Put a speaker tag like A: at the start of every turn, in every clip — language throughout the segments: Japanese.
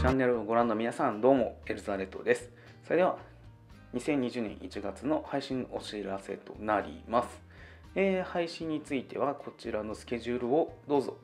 A: チャンネルをご覧の皆さんどうもエルザレットです。それでは2020年1月の配信お知らせとなります、えー、配信についてはこちらのスケジュールをどうぞ。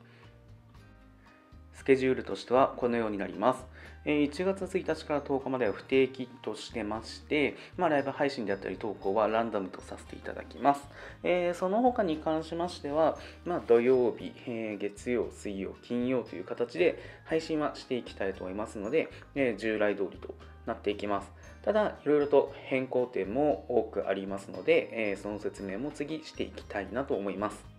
A: ケジュールとしてはこのようになります1月1日から10日までは不定期としてまして、まあ、ライブ配信であったり投稿はランダムとさせていただきます。えー、その他に関しましては、まあ、土曜日、えー、月曜、水曜、金曜という形で配信はしていきたいと思いますので、えー、従来通りとなっていきます。ただ、いろいろと変更点も多くありますので、えその説明も次していきたいなと思います。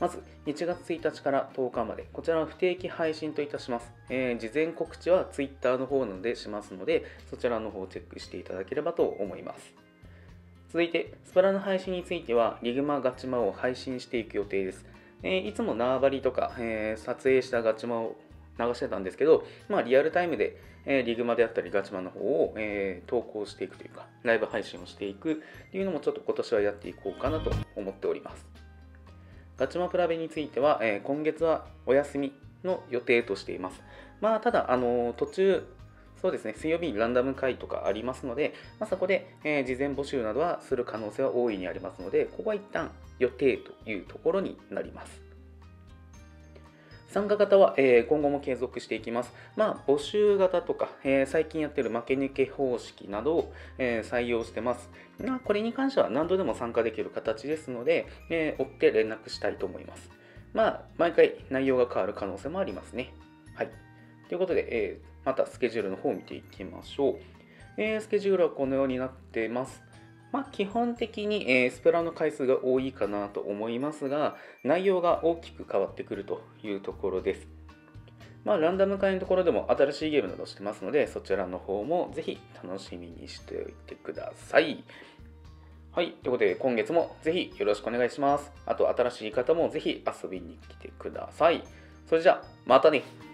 A: まず、1月1日から10日まで、こちらは不定期配信といたします。えー、事前告知は Twitter の方なのでしますので、そちらの方をチェックしていただければと思います。続いて、スプラの配信については、リグマガチマを配信していく予定です。えー、いつも縄張りとか、えー、撮影したガチマを流してたんですけど、まあ、リアルタイムで、えー、リグマであったりガチマの方を、えー、投稿していくというか、ライブ配信をしていくっていうのもちょっと今年はやっていこうかなと思っております。ガチマプラベについては、えー、今月はお休みの予定としています。まあ、ただ、あのー、途中、そうですね、水曜日にランダム会とかありますので、まあ、そこで、えー、事前募集などはする可能性は大いにありますので、ここは一旦予定というところになります。参加型は、えー、今後も継続していきます。まあ、募集型とか、えー、最近やってる負け抜け方式などを、えー、採用してます。まあ、これに関しては何度でも参加できる形ですので、え追って連絡したいと思います。まあ、毎回内容が変わる可能性もありますね。はい。ということで、えまたスケジュールの方を見ていきましょう。えスケジュールはこのようになってます。まあ、基本的に、えー、スペラの回数が多いかなと思いますが、内容が大きく変わってくるというところです。まあ、ランダム会のところでも新しいゲームなどしてますので、そちらの方もぜひ楽しみにしておいてください。はい。ということで、今月もぜひよろしくお願いします。あと、新しい方もぜひ遊びに来てください。それじゃあ、またね。